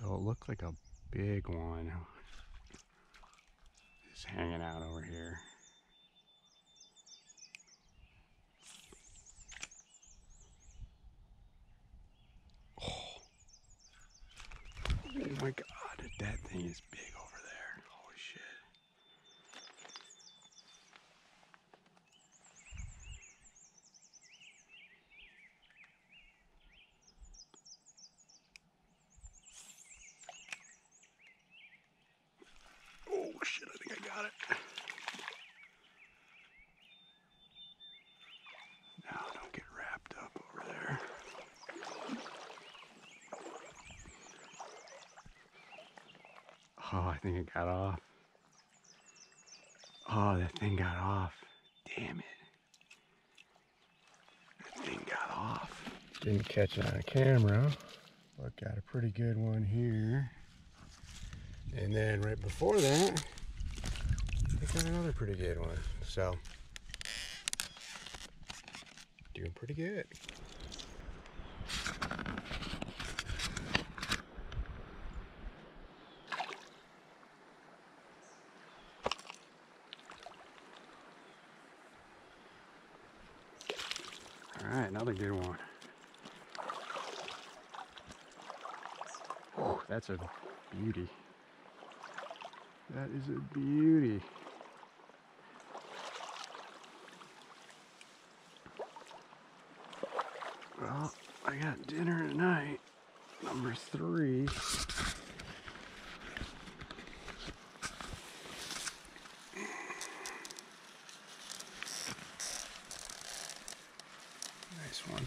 So it looked like a big one is hanging out over here. Oh my god, that thing is big over there. Holy shit. Oh shit, I think I got it. Now don't get wrapped up over there. Oh, I think it got off. Oh, that thing got off. Damn it. That thing got off. Didn't catch it on camera, but got a pretty good one here. And then right before that, got another pretty good one. So, doing pretty good. All right, another good one. Whew, that's a beauty. That is a beauty. Well, I got dinner tonight. Number three. Nice one.